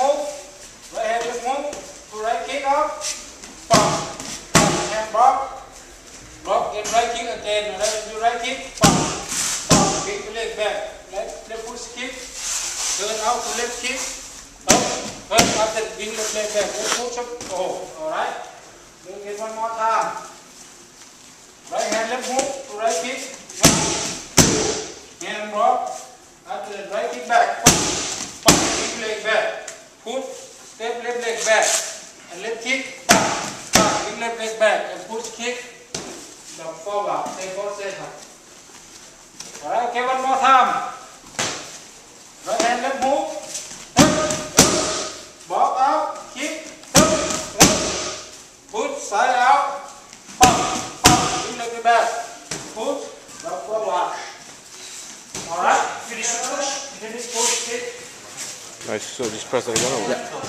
move. Right hand just move. To right kick up. Pump. Pump. Hand block. Block and right kick again. Right then do right kick. Pump. Pump. Kick the leg back. Left, left push kick. Turn out to left kick. Up. Turn after bring left leg back. Left push up. Oh. Alright. Do it one more time. Right hand left move to right kick. Put, step left leg back. And left kick. Pump, kick left leg back. And push kick. Jump forward. Take four seconds. Alright, okay, one more time. Right hand left move. Block out. Kick. Put, side out. Pump, pump, kick leg back. Put, jump forward. Alright, finish push. Finish push kick. Nice. So just press it again. What?